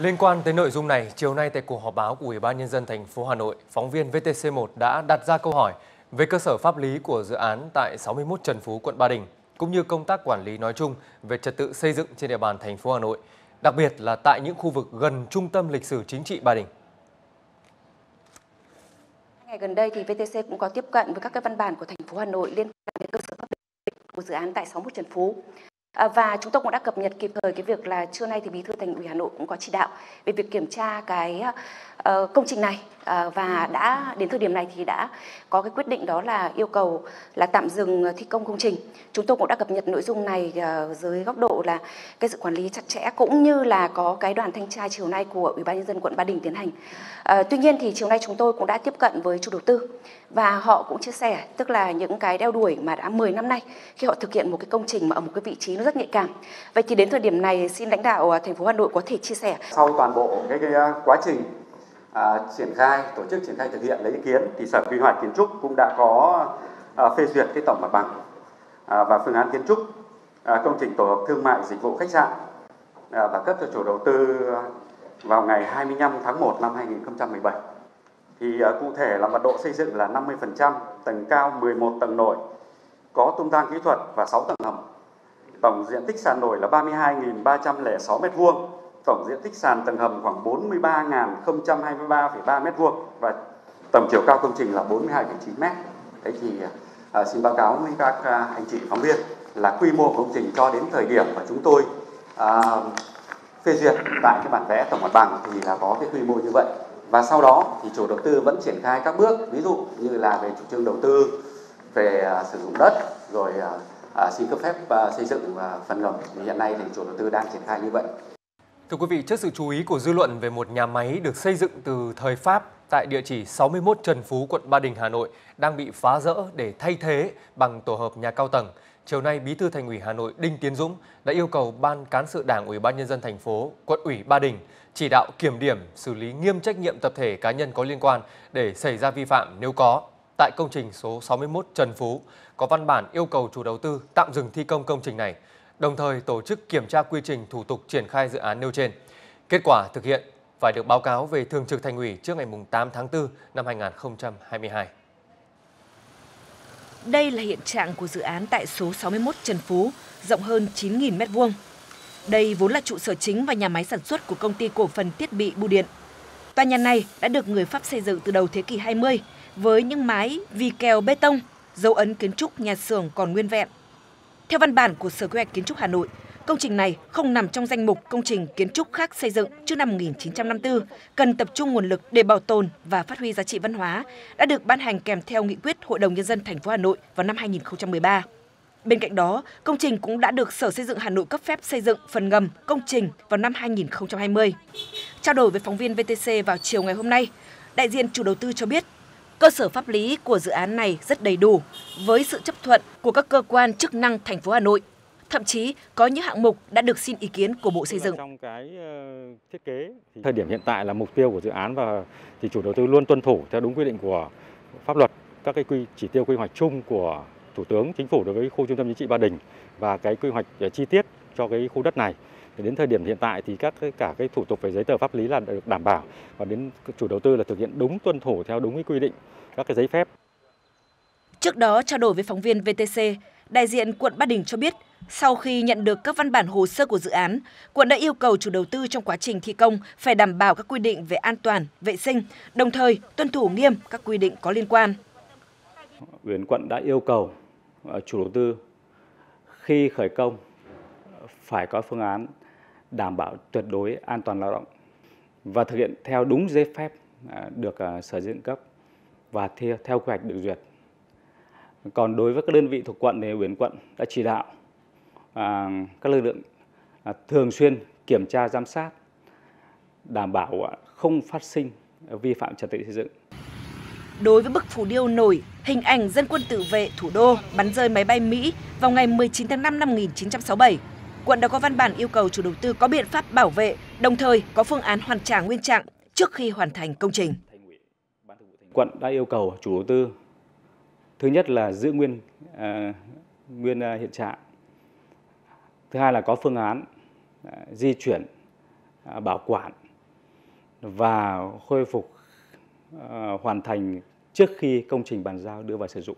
Liên quan tới nội dung này, chiều nay tại cuộc họp báo của Ủy ban nhân dân thành phố Hà Nội, phóng viên VTC1 đã đặt ra câu hỏi về cơ sở pháp lý của dự án tại 61 Trần Phú, quận Ba Đình, cũng như công tác quản lý nói chung về trật tự xây dựng trên địa bàn thành phố Hà Nội, đặc biệt là tại những khu vực gần trung tâm lịch sử chính trị Ba Đình. Ngày gần đây thì VTC cũng có tiếp cận với các cái văn bản của thành phố Hà Nội liên quan đến cơ sở pháp lý của dự án tại 61 Trần Phú. À, và chúng tôi cũng đã cập nhật kịp thời cái việc là trưa nay thì bí thư thành ủy Hà Nội cũng có chỉ đạo về việc kiểm tra cái uh, công trình này uh, và đã đến thời điểm này thì đã có cái quyết định đó là yêu cầu là tạm dừng thi công công trình. Chúng tôi cũng đã cập nhật nội dung này uh, dưới góc độ là cái sự quản lý chặt chẽ cũng như là có cái đoàn thanh tra chiều nay của Ủy ban nhân dân quận Ba Đình tiến hành. Uh, tuy nhiên thì chiều nay chúng tôi cũng đã tiếp cận với chủ đầu tư và họ cũng chia sẻ tức là những cái đeo đuổi mà đã 10 năm nay khi họ thực hiện một cái công trình mà ở một cái vị trí nó rất nhạy cảm. Vậy thì đến thời điểm này xin lãnh đạo ờ, thành phố Hà Nội có thể chia sẻ. Sau toàn bộ cái, cái ờ, quá trình à, triển khai tổ chức triển khai thực hiện lấy ý kiến thì Sở Quy hoạch Kiến trúc cũng đã có à, phê duyệt cái tổng mặt bằng à, và phương án kiến trúc à, công trình tổ hợp thương mại dịch vụ khách sạn à, và cấp cho chủ đầu tư vào ngày 25 tháng 1 năm 2017 thì uh, cụ thể là mật độ xây dựng là 50%, tầng cao 11 tầng nổi, có tung thang kỹ thuật và 6 tầng hầm. Tổng diện tích sàn nổi là 32.306 m2, tổng diện tích sàn tầng hầm khoảng 43.023,3 m2 và tổng chiều cao công trình là 42,9 m. Thế thì uh, xin báo cáo với các uh, anh chị phóng viên là quy mô công trình cho đến thời điểm mà chúng tôi uh, phê duyệt tại cái bản vẽ tổng mặt bằng thì là có cái quy mô như vậy và sau đó thì chủ đầu tư vẫn triển khai các bước ví dụ như là về chủ trương đầu tư về uh, sử dụng đất rồi uh, uh, xin cấp phép uh, xây dựng uh, phần ngầm thì hiện nay thì chủ đầu tư đang triển khai như vậy. Thưa quý vị, trước sự chú ý của dư luận về một nhà máy được xây dựng từ thời Pháp tại địa chỉ 61 Trần Phú, quận Ba Đình, Hà Nội đang bị phá rỡ để thay thế bằng tổ hợp nhà cao tầng. Chiều nay, Bí thư Thành ủy Hà Nội Đinh Tiến Dũng đã yêu cầu Ban cán sự Đảng Ủy ban nhân dân thành phố, quận ủy Ba Đình chỉ đạo kiểm điểm, xử lý nghiêm trách nhiệm tập thể cá nhân có liên quan để xảy ra vi phạm nếu có. Tại công trình số 61 Trần Phú, có văn bản yêu cầu chủ đầu tư tạm dừng thi công công trình này, đồng thời tổ chức kiểm tra quy trình thủ tục triển khai dự án nêu trên. Kết quả thực hiện phải được báo cáo về Thường trực Thành ủy trước ngày 8 tháng 4 năm 2022. Đây là hiện trạng của dự án tại số 61 Trần Phú, rộng hơn 9.000 m2. Đây vốn là trụ sở chính và nhà máy sản xuất của công ty cổ phần thiết bị bưu điện. Tòa nhà này đã được người Pháp xây dựng từ đầu thế kỷ 20 với những mái vi kèo bê tông, dấu ấn kiến trúc nhà xưởng còn nguyên vẹn. Theo văn bản của Sở Quy hoạch Kiến trúc Hà Nội, công trình này không nằm trong danh mục công trình kiến trúc khác xây dựng trước năm 1954, cần tập trung nguồn lực để bảo tồn và phát huy giá trị văn hóa, đã được ban hành kèm theo nghị quyết Hội đồng nhân dân thành phố Hà Nội vào năm 2013. Bên cạnh đó, công trình cũng đã được Sở Xây dựng Hà Nội cấp phép xây dựng phần ngầm công trình vào năm 2020. Trao đổi với phóng viên VTC vào chiều ngày hôm nay, đại diện chủ đầu tư cho biết cơ sở pháp lý của dự án này rất đầy đủ với sự chấp thuận của các cơ quan chức năng thành phố Hà Nội. Thậm chí có những hạng mục đã được xin ý kiến của Bộ Xây dựng. Trong cái ờ, thiết kế thì thời điểm hiện tại là mục tiêu của dự án và thì chủ đầu tư luôn tuân thủ theo đúng quy định của pháp luật các cái quy chỉ tiêu quy hoạch chung của Thủ tướng Chính phủ đối với khu trung tâm chính trị Ba Đình và cái quy hoạch ờ, chi tiết cho cái khu đất này. Thì đến thời điểm hiện tại thì các cả cái thủ tục về giấy tờ pháp lý là được đảm bảo và đến chủ đầu tư là thực hiện đúng tuân thủ theo đúng cái quy định các cái giấy phép. Trước đó trao đổi với phóng viên VTC, đại diện quận Ba Đình cho biết sau khi nhận được các văn bản hồ sơ của dự án, quận đã yêu cầu chủ đầu tư trong quá trình thi công phải đảm bảo các quy định về an toàn, vệ sinh, đồng thời tuân thủ nghiêm các quy định có liên quan. Ủy quận đã yêu cầu Ờ, chủ đầu tư khi khởi công phải có phương án đảm bảo tuyệt đối an toàn lao động và thực hiện theo đúng giấy phép ờ, được ờ, sở dựng cấp và theo, theo quy hoạch được duyệt. Còn đối với các đơn vị thuộc quận thì huyện quận đã chỉ đạo các lực lượng thường xuyên kiểm tra giám sát đảm bảo không phát sinh vi phạm trật tự xây dựng đối với bức phù điêu nổi hình ảnh dân quân tự vệ thủ đô bắn rơi máy bay Mỹ vào ngày 19 tháng 5 năm 1967. Quận đã có văn bản yêu cầu chủ đầu tư có biện pháp bảo vệ, đồng thời có phương án hoàn trả nguyên trạng trước khi hoàn thành công trình. Quận đã yêu cầu chủ đầu tư thứ nhất là giữ nguyên uh, nguyên uh, hiện trạng. Thứ hai là có phương án uh, di chuyển bảo quản và khôi phục Ờ, hoàn thành trước khi công trình bàn giao đưa vào sử dụng.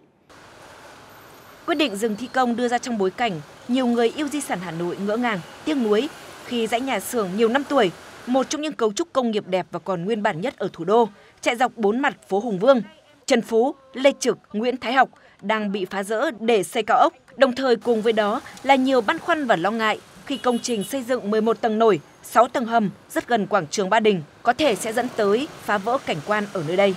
Quyết định dừng thi công đưa ra trong bối cảnh nhiều người yêu di sản Hà Nội ngỡ ngàng, tiếc nuối khi dãy nhà xưởng nhiều năm tuổi, một trong những cấu trúc công nghiệp đẹp và còn nguyên bản nhất ở thủ đô, chạy dọc bốn mặt phố Hùng Vương, Trần Phú, Lê Trực, Nguyễn Thái Học đang bị phá rỡ để xây cao ốc. Đồng thời cùng với đó là nhiều băn khoăn và lo ngại khi công trình xây dựng 11 tầng nổi, 6 tầng hầm rất gần quảng trường Ba Đình có thể sẽ dẫn tới phá vỡ cảnh quan ở nơi đây.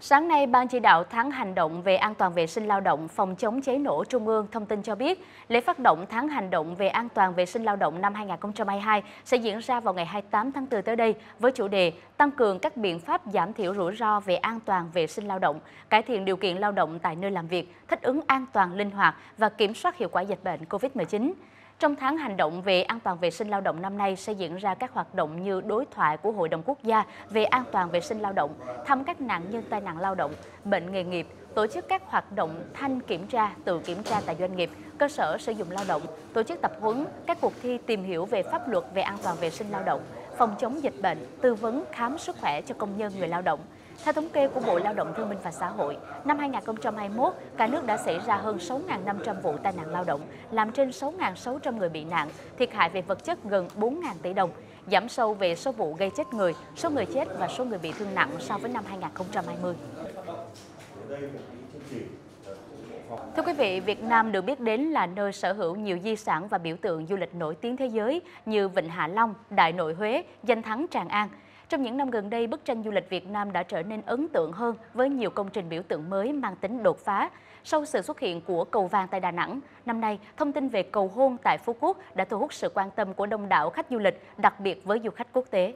Sáng nay, Ban chỉ đạo tháng hành động về an toàn vệ sinh lao động phòng chống cháy nổ Trung ương thông tin cho biết, lễ phát động tháng hành động về an toàn vệ sinh lao động năm 2022 sẽ diễn ra vào ngày 28 tháng 4 tới đây với chủ đề tăng cường các biện pháp giảm thiểu rủi ro về an toàn vệ sinh lao động, cải thiện điều kiện lao động tại nơi làm việc, thích ứng an toàn linh hoạt và kiểm soát hiệu quả dịch bệnh COVID-19. Trong tháng hành động về an toàn vệ sinh lao động năm nay sẽ diễn ra các hoạt động như đối thoại của Hội đồng Quốc gia về an toàn vệ sinh lao động, thăm các nạn nhân tai nạn lao động, bệnh nghề nghiệp, tổ chức các hoạt động thanh kiểm tra, tự kiểm tra tại doanh nghiệp, cơ sở sử dụng lao động, tổ chức tập huấn, các cuộc thi tìm hiểu về pháp luật về an toàn vệ sinh lao động, phòng chống dịch bệnh, tư vấn khám sức khỏe cho công nhân người lao động, theo thống kê của Bộ Lao động Thương binh và Xã hội, năm 2021, cả nước đã xảy ra hơn 6.500 vụ tai nạn lao động, làm trên 6.600 người bị nạn, thiệt hại về vật chất gần 4.000 tỷ đồng, giảm sâu về số vụ gây chết người, số người chết và số người bị thương nặng so với năm 2020. Thưa quý vị, Việt Nam được biết đến là nơi sở hữu nhiều di sản và biểu tượng du lịch nổi tiếng thế giới như Vịnh Hạ Long, Đại Nội Huế, danh thắng Tràng An – trong những năm gần đây, bức tranh du lịch Việt Nam đã trở nên ấn tượng hơn với nhiều công trình biểu tượng mới mang tính đột phá. Sau sự xuất hiện của cầu vàng tại Đà Nẵng, năm nay, thông tin về cầu hôn tại Phú Quốc đã thu hút sự quan tâm của đông đảo khách du lịch, đặc biệt với du khách quốc tế.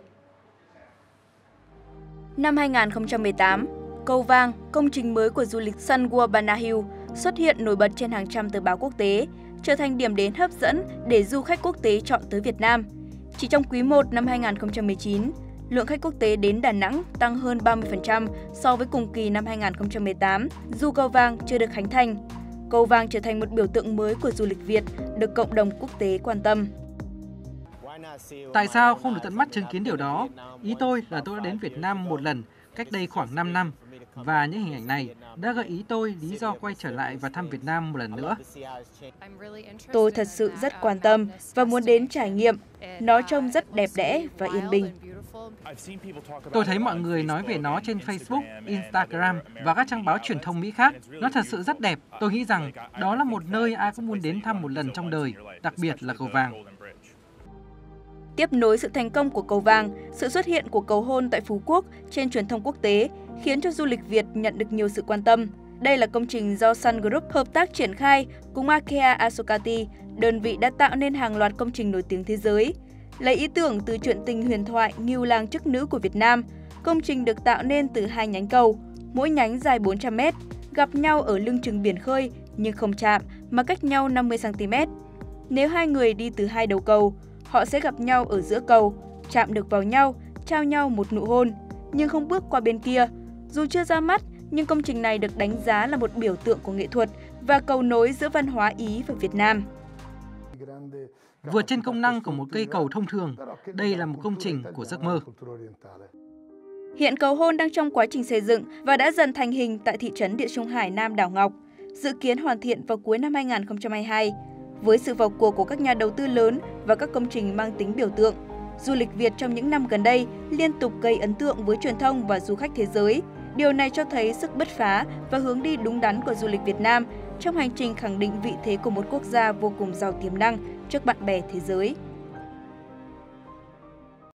Năm 2018, Cầu Vàng, công trình mới của du lịch Sun World Bana Hill, xuất hiện nổi bật trên hàng trăm tờ báo quốc tế, trở thành điểm đến hấp dẫn để du khách quốc tế chọn tới Việt Nam. Chỉ trong quý 1 năm 2019, lượng khách quốc tế đến Đà Nẵng tăng hơn 30% so với cùng kỳ năm 2018, dù cầu vàng chưa được khánh thành. Cầu vàng trở thành một biểu tượng mới của du lịch Việt, được cộng đồng quốc tế quan tâm. Tại sao không được tận mắt chứng kiến điều đó? Ý tôi là tôi đã đến Việt Nam một lần, cách đây khoảng 5 năm, và những hình ảnh này đã gợi ý tôi lý do quay trở lại và thăm Việt Nam một lần nữa. Tôi thật sự rất quan tâm và muốn đến trải nghiệm. Nó trông rất đẹp đẽ và yên bình. Tôi thấy mọi người nói về nó trên Facebook, Instagram và các trang báo truyền thông Mỹ khác. Nó thật sự rất đẹp. Tôi nghĩ rằng đó là một nơi ai cũng muốn đến thăm một lần trong đời, đặc biệt là cầu vàng. Tiếp nối sự thành công của cầu vàng, sự xuất hiện của cầu hôn tại Phú Quốc trên truyền thông quốc tế khiến cho du lịch Việt nhận được nhiều sự quan tâm. Đây là công trình do Sun Group hợp tác triển khai cùng Akea Asokati, đơn vị đã tạo nên hàng loạt công trình nổi tiếng thế giới. Lấy ý tưởng từ chuyện tình huyền thoại Ngưu Lang chức nữ của Việt Nam, công trình được tạo nên từ hai nhánh cầu, mỗi nhánh dài 400 m, gặp nhau ở lưng chừng biển khơi nhưng không chạm mà cách nhau 50 cm. Nếu hai người đi từ hai đầu cầu, họ sẽ gặp nhau ở giữa cầu, chạm được vào nhau, trao nhau một nụ hôn, nhưng không bước qua bên kia. Dù chưa ra mắt, nhưng công trình này được đánh giá là một biểu tượng của nghệ thuật và cầu nối giữa văn hóa Ý và Việt Nam. Vượt trên công năng của một cây cầu thông thường, đây là một công trình của giấc mơ. Hiện cầu hôn đang trong quá trình xây dựng và đã dần thành hình tại thị trấn Địa Trung Hải Nam đảo Ngọc, dự kiến hoàn thiện vào cuối năm 2022. Với sự vào cuộc của các nhà đầu tư lớn và các công trình mang tính biểu tượng, du lịch Việt trong những năm gần đây liên tục gây ấn tượng với truyền thông và du khách thế giới. Điều này cho thấy sức bứt phá và hướng đi đúng đắn của du lịch Việt Nam, trong hành trình khẳng định vị thế của một quốc gia vô cùng giàu tiềm năng trước bạn bè thế giới.